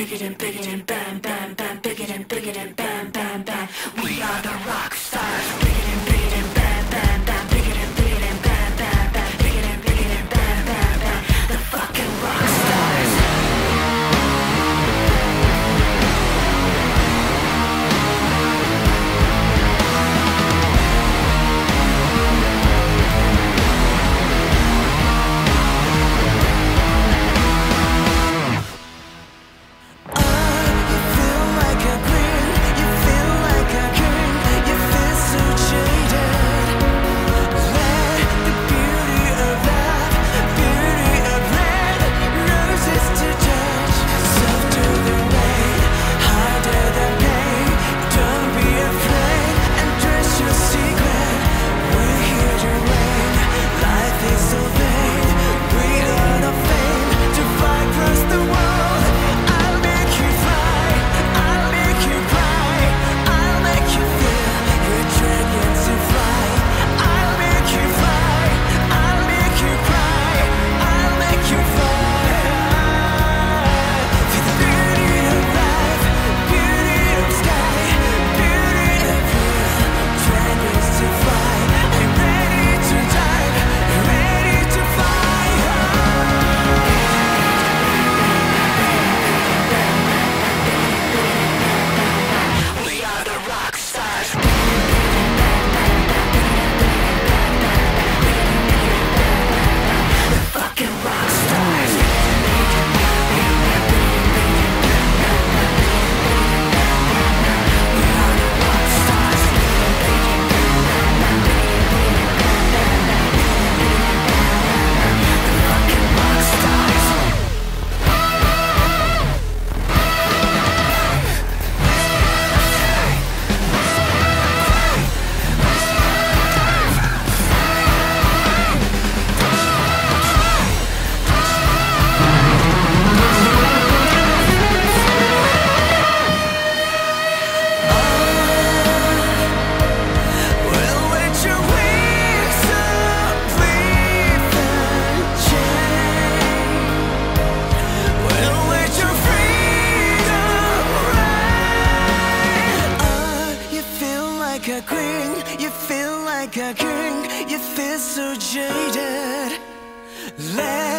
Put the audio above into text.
bigger than bigger than bam so jaded. Let